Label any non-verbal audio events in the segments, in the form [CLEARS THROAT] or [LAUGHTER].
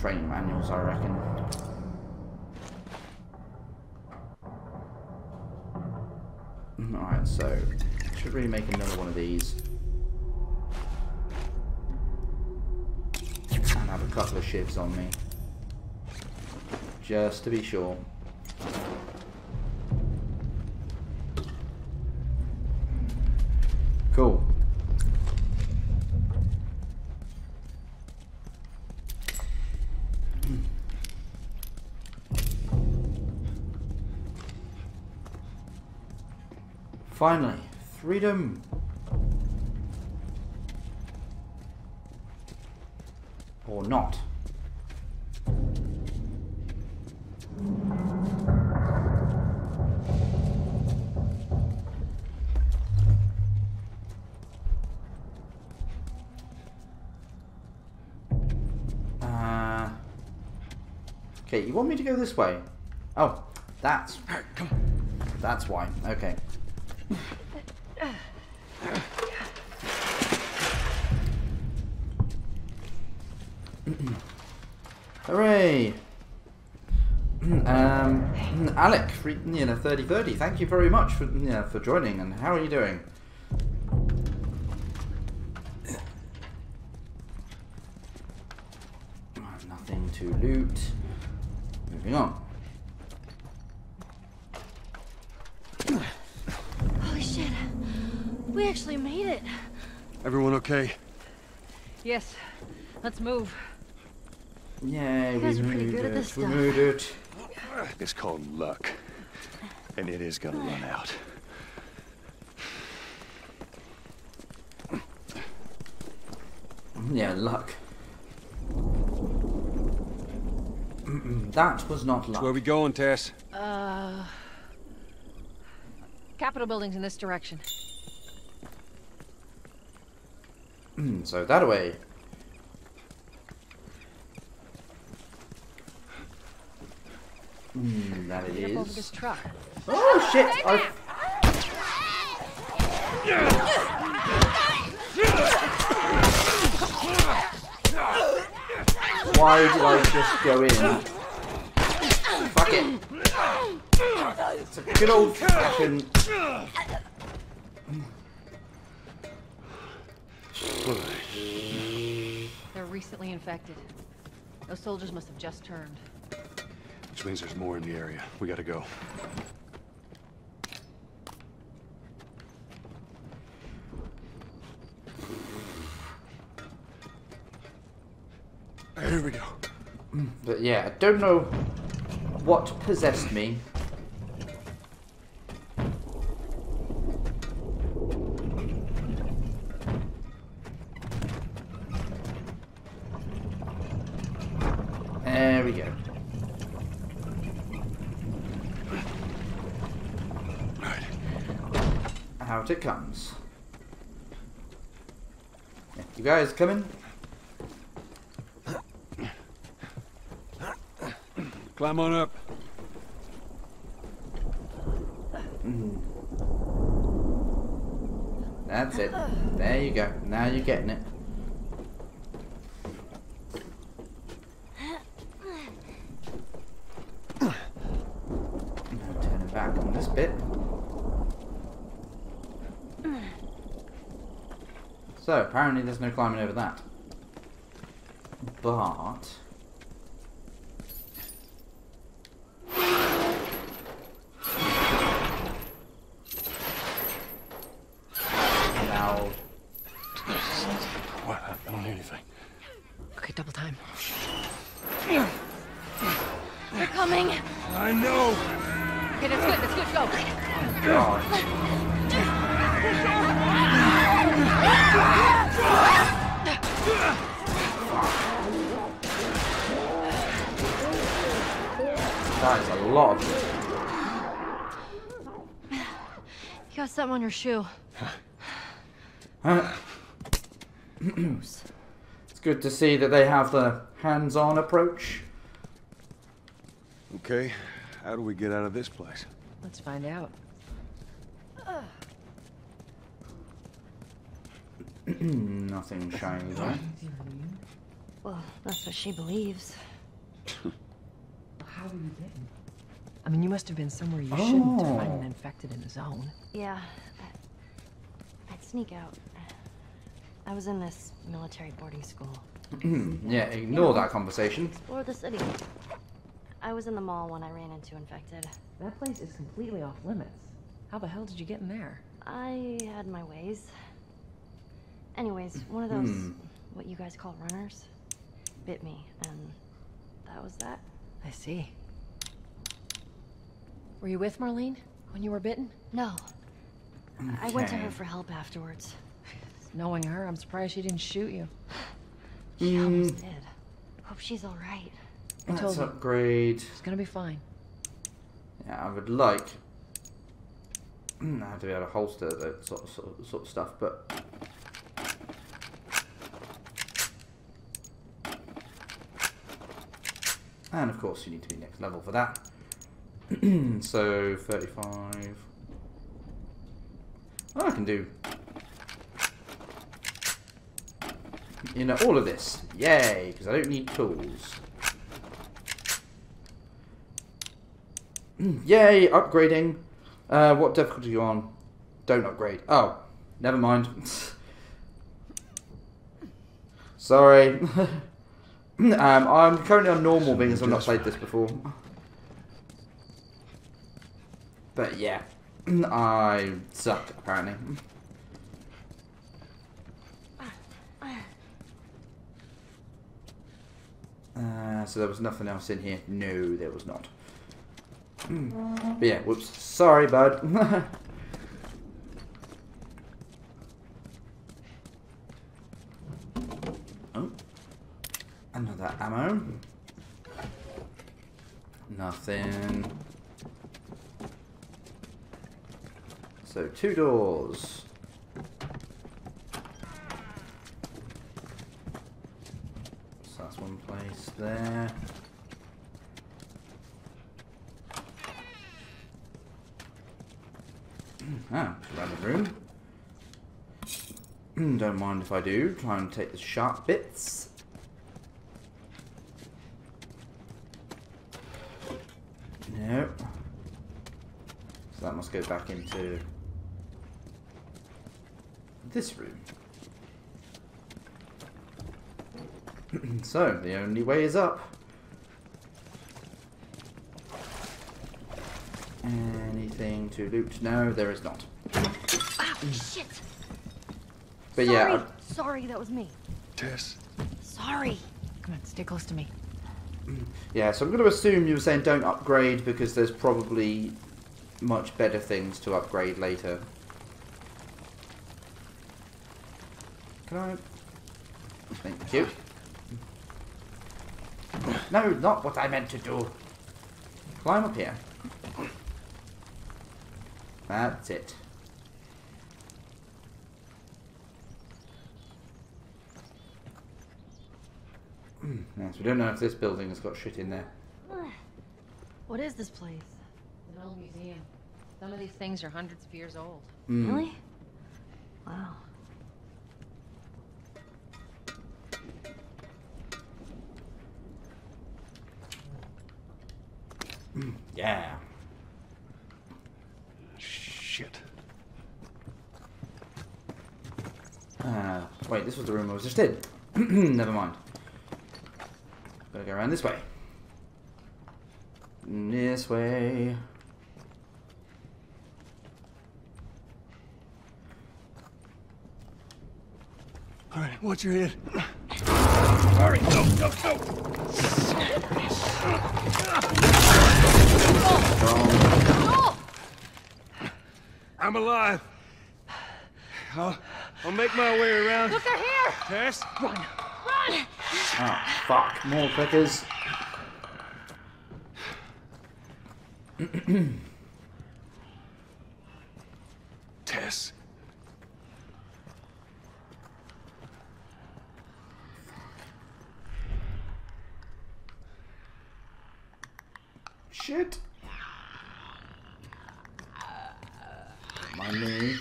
training manuals, I reckon. Alright, so should really make another one of these. And have a couple of shivs on me. Just to be sure. Cool. Finally, freedom. Or not. Uh, okay, you want me to go this way? Oh, that's that's why. Okay. [CLEARS THROAT] Hooray! Um, Alec, for, you know, 3030, thank you very much for, you know, for joining, and how are you doing? [CLEARS THROAT] Nothing to loot. Moving on. Holy shit. We actually made it. Everyone okay? Yes. Let's move. Yay, You guys we are pretty moved good it, we stuff. moved it. It's called luck. And it is gonna run out. Yeah, luck. That was not luck. Where we going, Tess? Uh. Capitol building's in this direction. Mm, so that way. Mm, that it Get up over this is. truck. Oh shit! Why did I just go in? Fuck it. It's a good old fashioned. They're recently infected. Those soldiers must have just turned. Which means there's more in the area. We gotta go. Here we go. Mm. But yeah, I don't know what possessed me. There we go. Right. Out it comes. Yeah, You guys coming? Climb on up. Mm-hmm. That's it. There you go. Now you're getting it. No turning back on this bit. So, apparently there's no climbing over that. But... on your shoe. It's good to see that they have the hands-on approach. Okay, how do we get out of this place? Let's find out. [CLEARS THROAT] Nothing shiny though. Well, that's what she believes. [LAUGHS] How were you bitten? I mean, you must have been somewhere you shouldn't to find Oh. an infected in the zone. Yeah. I- I'd sneak out. I was in this military boarding school. yeah, ignore that conversation. Explore the city. I was in the mall when I ran into infected. That place is completely off limits. How the hell did you get in there? I had my ways. Anyways, one of those, Hmm. what you guys call runners, bit me, and that was that. I see. Were you with Marlene when you were bitten? No. I went to her for help afterwards. Knowing her, I'm surprised she didn't shoot you. She almost mm. did. Hope she's alright. I told Let's you. upgrade. It's gonna be fine. Yeah, I would like. Mm, I have to be able to holster that sort of, sort of, sort of stuff, but. And of course, you need to be next level for that. [CLEARS THROAT] so, 35. Oh, I can do. You know, all of this. Yay, because I don't need tools. Yay, upgrading. Uh, what difficulty are you on? Don't upgrade. Oh, never mind. [LAUGHS] Sorry. [LAUGHS] um, I'm currently on normal as I've not played this before. [LAUGHS] But yeah, [CLEARS THROAT] I suck apparently. Uh, so there was nothing else in here? No, there was not. But yeah, whoops. Sorry, bud. [LAUGHS] oh. Another ammo. Nothing. So, two doors. So that's one place there. [CLEARS THROAT] Ah, around the room. [CLEARS THROAT] Don't mind if I do. Try and take the sharp bits. Nope. So that must go back into this room. [CLEARS THROAT] so, the only way is up. Anything to loot? No, there is not. Ah, shit! But Sorry. yeah, Sorry, that was me. Tess, Sorry. Come on, stay close to me. Yeah, so I'm going to assume you were saying don't upgrade because there's probably much better things to upgrade later. Can I? Thank you. No, not what I meant to do. Climb up here. That's it. Yes, we don't know if this building has got shit in there. [SIGHS] What is this place? An old museum. Some of these things are hundreds of years old. Mm. Really? Wow. Yeah. shit. Uh, wait, this was the room I was just in. [CLEARS THROAT] Never mind. Gotta go around this way. This way. All right, watch your head. Sorry. No, no, no. Strong. I'm alive. I'll, I'll make my way around. Look, they're here! Tess, Run! Run! Oh, fuck. More clickers. [CLEARS THROAT] Tess. shit. Mind me.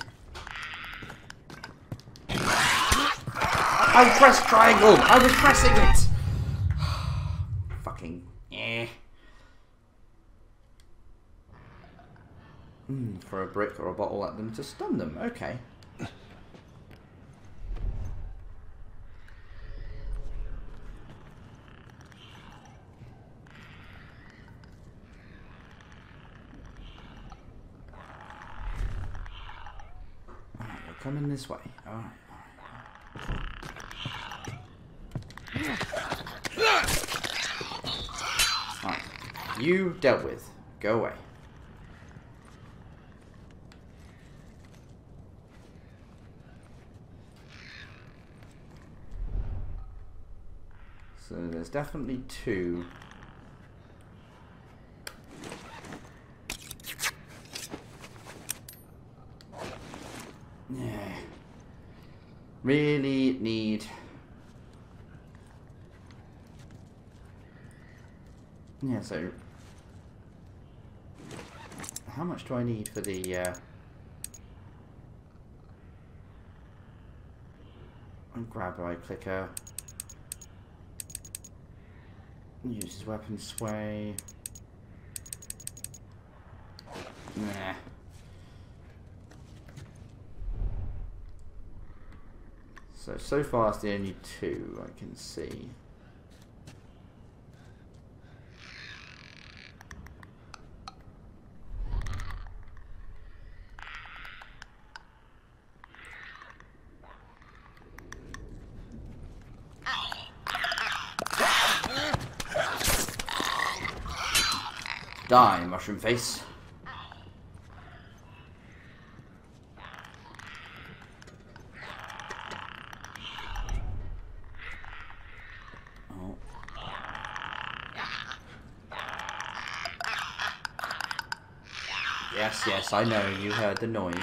I pressed triangle! I was pressing it! [SIGHS] Fucking eh. Hmm, throw a brick or a bottle at them to stun them. Okay. Alright, we're coming this way. Alright, You dealt with. Go away. So there's definitely two. Yeah. Really need. Yeah, so. How much do I need for the. Uh... Grab right clicker. Uses weapon sway. Nah. So, so far it's the only two I can see. Die, mushroom face. Oh. Yes, yes, I know, you heard the noise.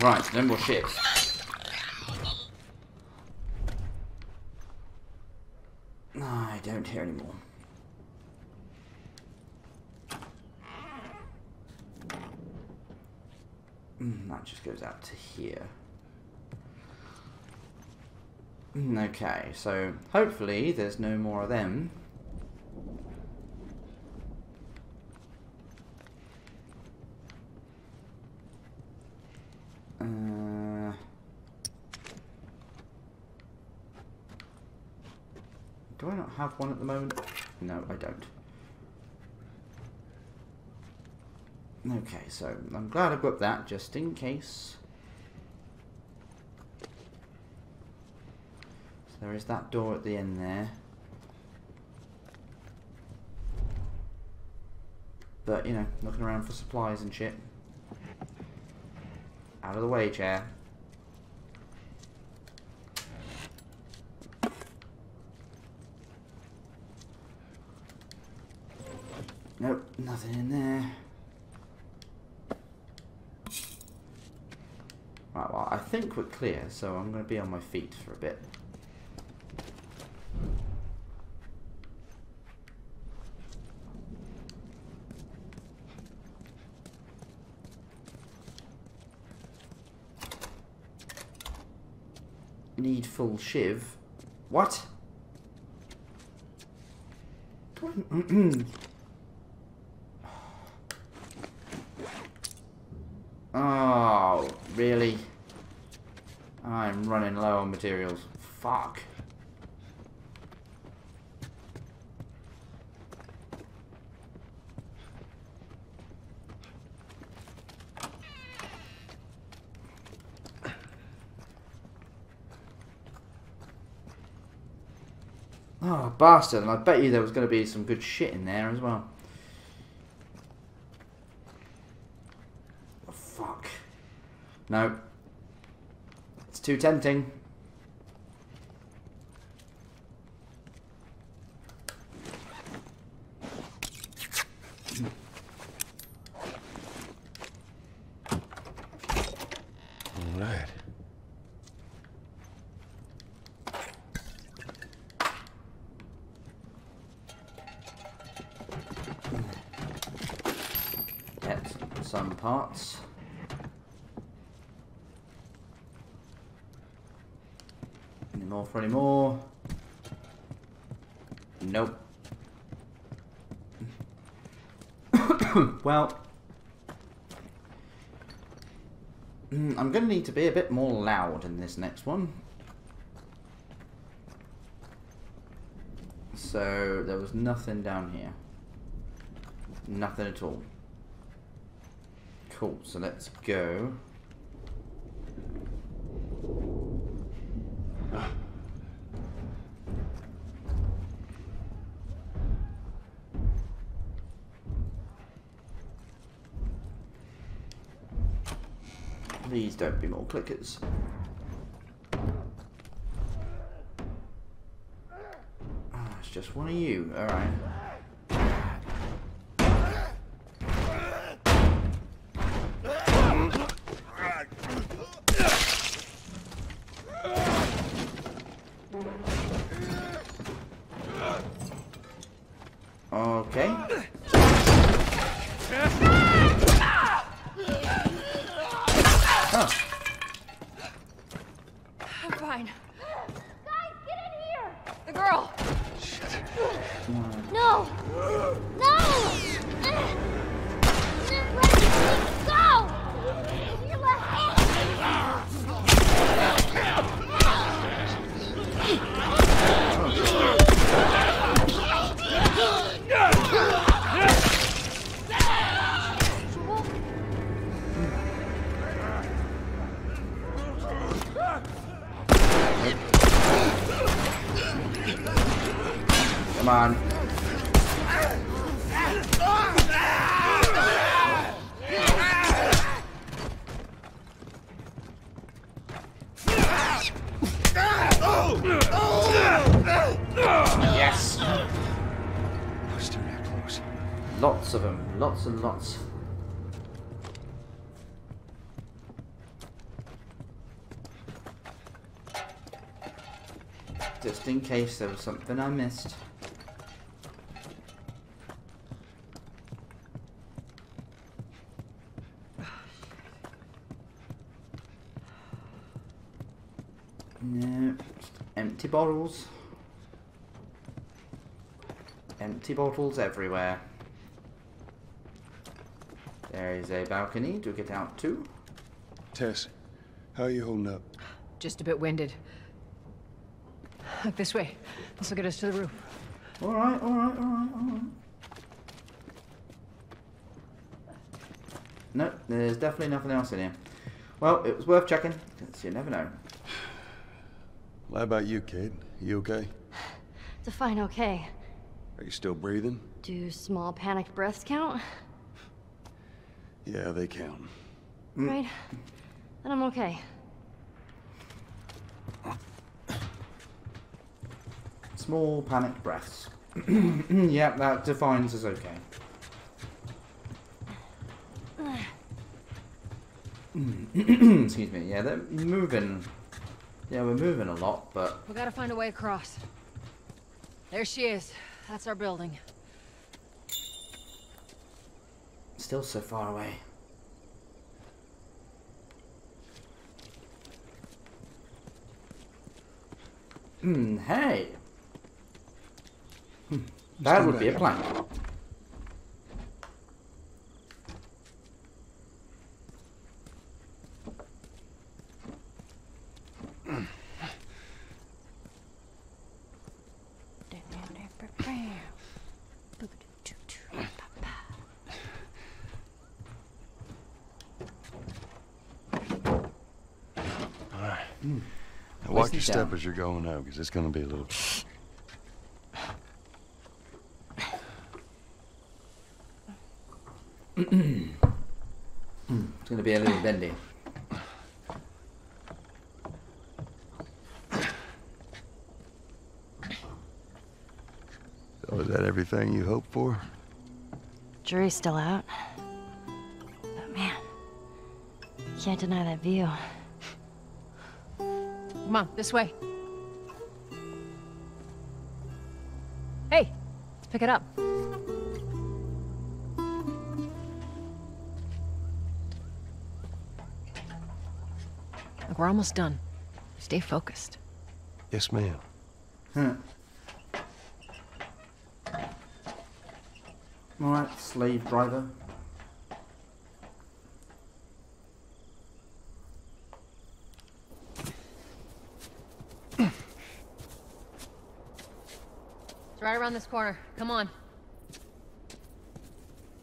Right, no more ships. No, I don't hear anymore. Mm, that just goes out to here. Mm, Okay, so hopefully there's no more of them. Have one at the moment? No, I don't. Okay, so I'm glad I've got that just in case. So there is that door at the end there. But, you know, looking around for supplies and shit. Out of the way, chair. Nope, nothing in there. Right, well, I think we're clear, so I'm going to be on my feet for a bit. Need full shiv. What? [CLEARS THROAT] Do I- Oh, really? I'm running low on materials. Fuck. Oh, bastard. And I bet you there was going to be some good shit in there as well. No. It's too tempting. some parts. For any more? Nope. [COUGHS] well, mm, I'm going to need to be a bit more loud in this next one. So, there was nothing down here. Nothing at all. Cool, so let's go. Please don't be more clickers. Ah, it's just one of you, alright. Lots and lots. Just in case there was something I missed. No, empty bottles. Empty bottles everywhere. There is a balcony to get out to. Tess, how are you holding up? Just a bit winded. Look this way. This will get us to the roof. Alright, alright, alright, alright. No, there's definitely nothing else in here. Well, it was worth checking, 'cause you never know. How about you, kid? You okay? Define okay. Are you still breathing? Do small panicked breaths count? Yeah, they count. Mm. Right? Then I'm okay. Small panicked breaths. [CLEARS THROAT] yep, that defines as okay. [CLEARS THROAT] Excuse me, yeah, they're moving. Yeah, we're moving a lot, but We gotta find a way across. There she is. That's our building. Still so far away. Hmm, hey. Hmm, That would be a back. plank. Now watch Listen your step down. as you're going out, because it's going to be a little... [CLEARS THROAT] It's going to be a little bendy. So is that everything you hoped for? Jury's still out. But man, can't deny that view. Come on, this way. Hey, let's pick it up. Look, we're almost done. Stay focused. Yes, ma'am. Hmm. Alright, slave driver. It's right around this corner. Come on.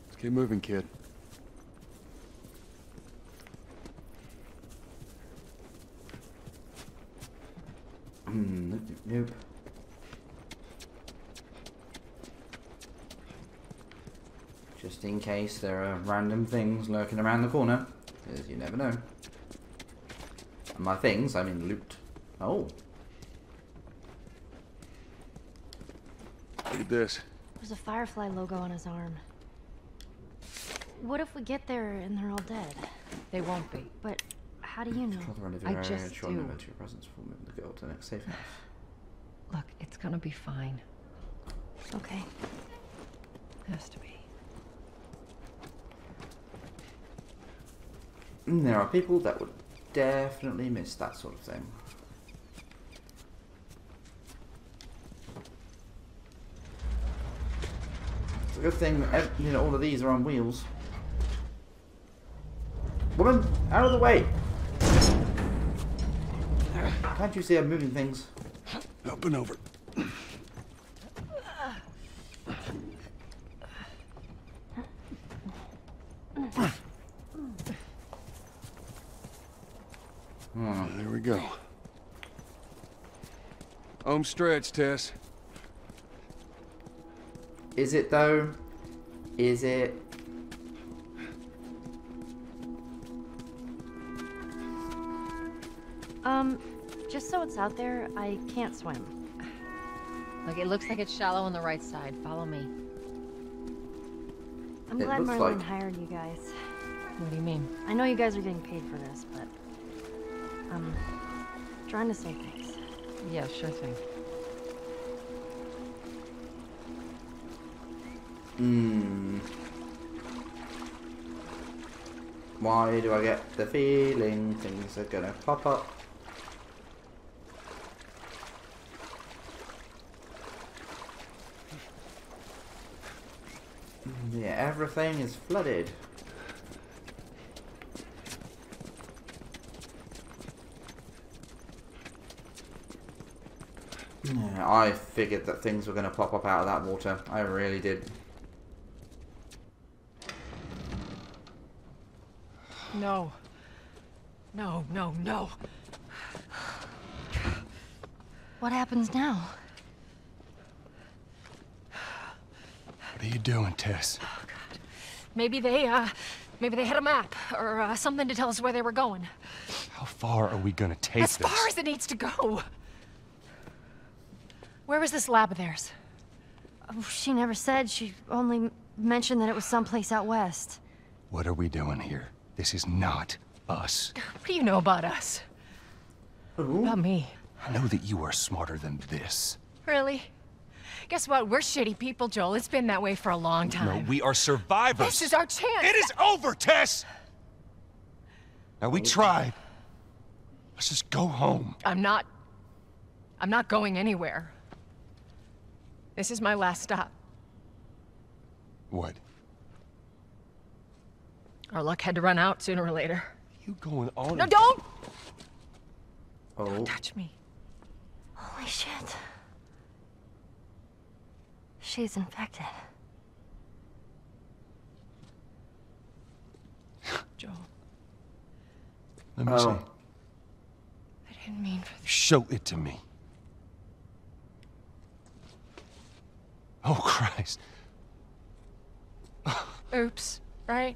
Let's keep moving, kid. Hmm, nope, nope, nope. Just in case there are random things lurking around the corner, because you never know. And my things, I mean loot. Oh, Look at this. There's a Firefly logo on his arm. What if we get there and they're all dead? They won't be. But how do you know? control the run of I your area, just do. no to your presence before moving the girl to the next safe house. Look, it's gonna be fine. Okay. Has to be. Mm, There are people that would definitely miss that sort of thing. It's a good thing that ev- you know, all of these are on wheels. Woman, out of the way! Can't you see I'm moving things? Up and over. There we go. Home stretch, Tess. Is it though? Is it? Um, just so it's out there, I can't swim. Look, it looks like it's shallow on the right side. Follow me. I'm It glad looks Marlene like- hired you guys. What do you mean? I know you guys are getting paid for this, but I'm trying to save things. Yeah, sure thing. Hmm. Why do I get the feeling things are gonna pop up? Yeah, everything is flooded. Yeah, I figured that things were going to pop up out of that water. I really did. No. No, no, no. What happens now? What are you doing, Tess? Oh, God. Maybe they, uh, maybe they had a map or uh, something to tell us where they were going. How far are we gonna take it? As this? far as it needs to go. Where was this lab of theirs? Oh, she never said. She only mentioned that it was someplace out west. What are we doing here? This is not us. What do you know about us? Ooh. About me? I know that you are smarter than this. Really? Guess what? We're shitty people, Joel. It's been that way for a long time. No, we are survivors. This is our chance. It is over, Tess! Now we tried. Let's just go home. I'm not. I'm not going anywhere. This is my last stop. What? Our luck had to run out sooner or later. You going on? No, don't Oh. touch me. Holy shit. She's infected. [GASPS] Joel, Let me Oh. see. I didn't mean for this. Show it to me. Oh, [LAUGHS] Christ. Oops, right?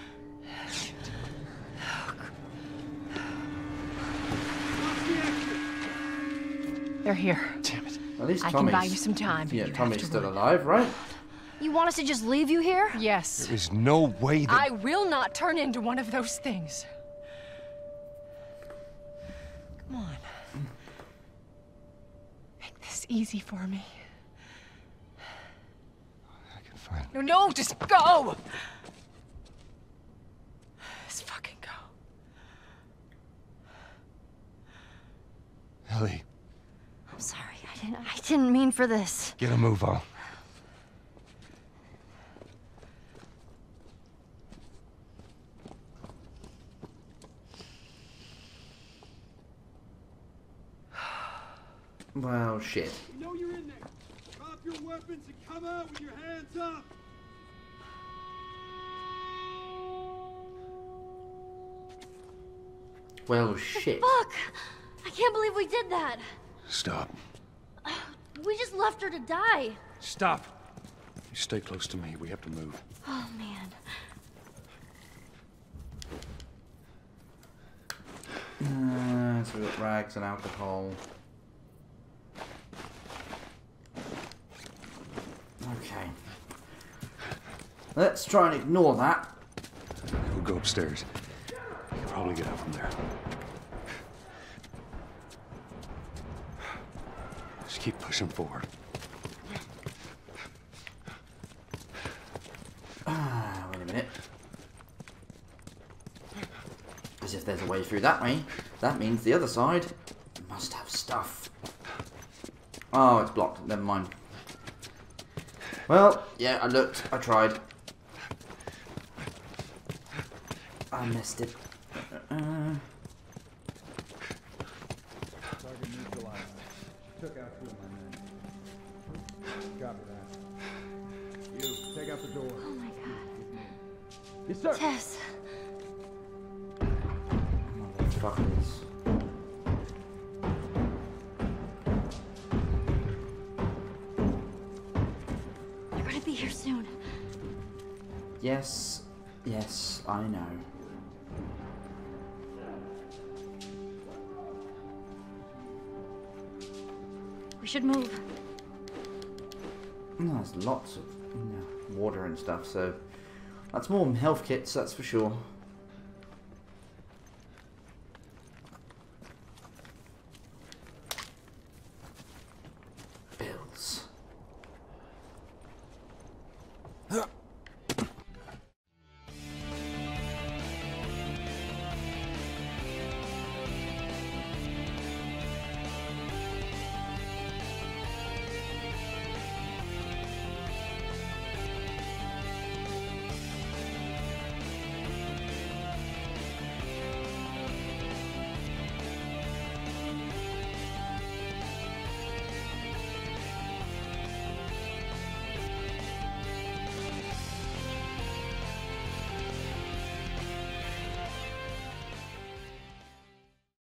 They're here. Damn it. At least I Tommy's... can buy you some time. Yeah, you have Tommy's to still run. alive, right? You want us to just leave you here? Yes. There's no way that... I will not turn into one of those things. Come on. Make this easy for me. I can find... No, no, just go! Just fucking go. Ellie, I'm sorry. I didn't I didn't mean for this. get a move on. [SIGHS] Well, shit. You know you're in there. Drop your weapons and come out with your hands up. Well, shit. Fuck! I can't believe we did that. Stop. We just left her to die. Stop. You stay close to me. We have to move. Oh man. Uh, so we've got rags and alcohol. Okay. Let's try and ignore that. We'll go upstairs. You can probably get out from there. Pushing. Ah, wait a minute. As if there's a way through that way. That means the other side must have stuff. Oh, it's blocked. Never mind. Well, yeah, I looked. I tried. I missed it. There's lots of you know, water and stuff, so that's more health kits, that's for sure.